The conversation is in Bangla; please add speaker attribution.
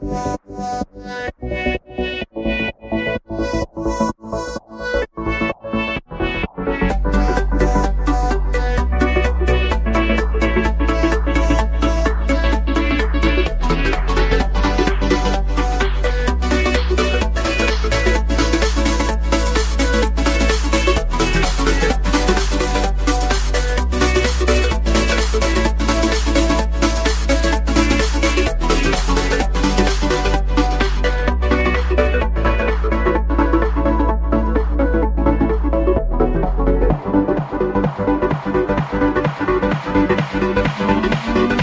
Speaker 1: Thank Música